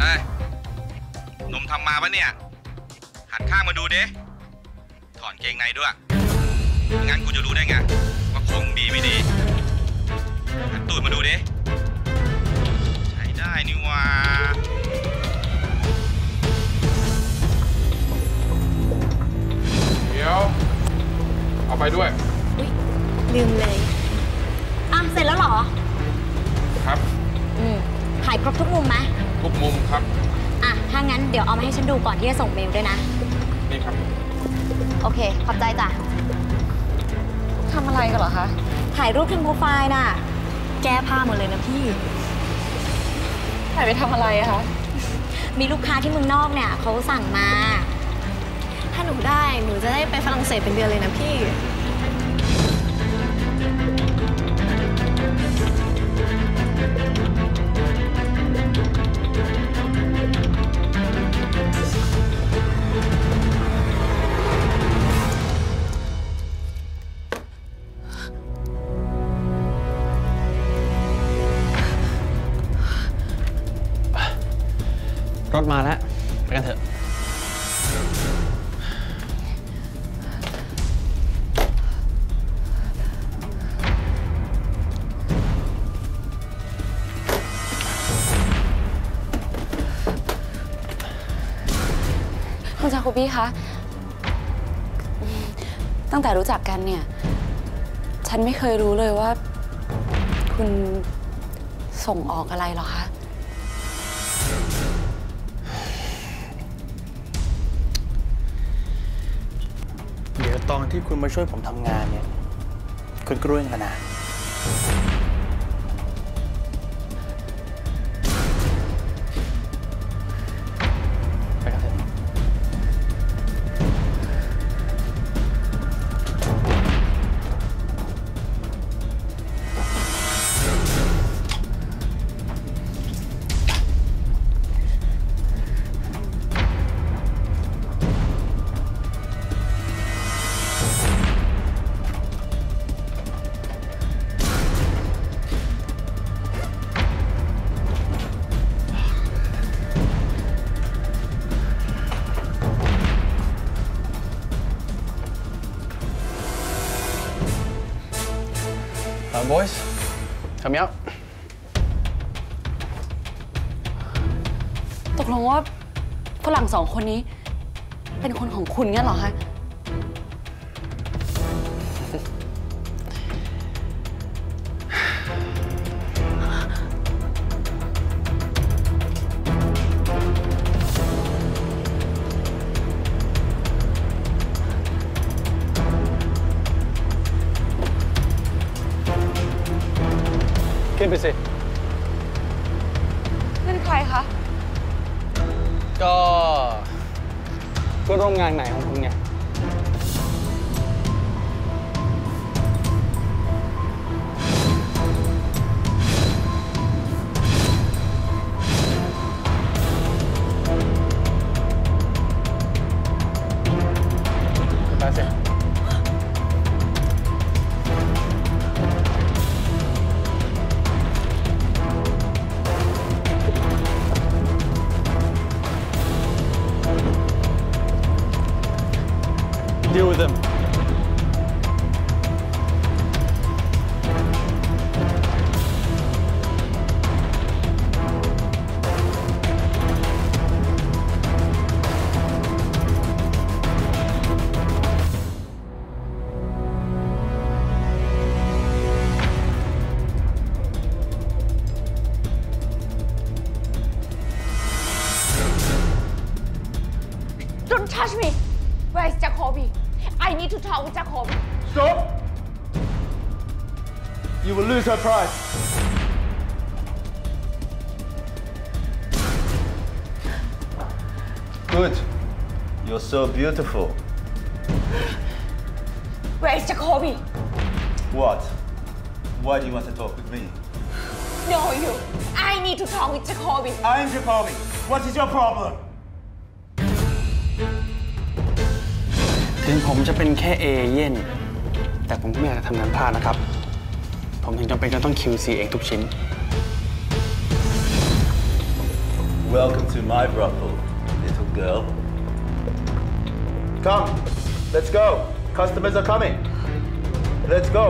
เอ้ยนมทำมาปะเนี่ย หันข้างมาดูดิถอนเกงในด้วย งั้นกูจะรู้ได้ไง ว่าของดีไม่ดี หันตูดมาดูดิ ใช้ได้นี่หว่าเดี๋ยว เอาไปด้วย ลืมเลย อะ เสร็จแล้วเหรอ ครับ อืมถ่ายครบทุกมุมไหมทุกมุมครับ อะ ถ้างั้นเดี๋ยวเอามาให้ฉันดูก่อนที่จะส่งเมลด้วยนะ นี่ครับ โอเค ขอบใจจ้ะทำอะไรกันเหรอคะ ถ่ายรูปทำโปรไฟล์น่ะ แก้ผ้าหมดเลยนะพี่ ถ่ายไปทำอะไรอะคะ มีลูกค้าที่เมืองนอกเนี่ยเขาสั่งมา ถ้าหนูได้ หนูจะได้ไปฝรั่งเศสเป็นเดือนเลยนะพี่ รถมาแล้ว ไปกันเถอะ คุณจาคุบี้คะ ตั้งแต่รู้จักกันเนี่ย ฉันไม่เคยรู้เลยว่า คุณส่งออกอะไรหรอคะ ตอนที่คุณมาช่วยผมทำงานเนี่ย คุณก็รู้เองแล้วนะ Uh, boys, coming out. ตกลงว่าฝรั่งสองคนนี้ เป็นคนของคุณงั้นเหรอคะ ขึ้นไปสิเป็นใครคะ ก็เพื่อนร่วมงานไหนของคุณไงไ touch me! Where is Jacoby? I need to talk with Jacoby. Stop! You will lose her prize. Good. You're so beautiful. Where is Jacoby? What? Why do you want to talk with me? No, you. I need to talk with Jacoby. I'm Jacoby. What is your problem? ถึงผมจะเป็นแค่เอเย่นแต่ผมก็ไม่อยากจะทำงานพลาดนะครับ ผมถึงจำเป็นจะต้อง QC เองทุกชิ้น Welcome to my brothel, little girl. Come, let's go. Customers are coming. Let's go.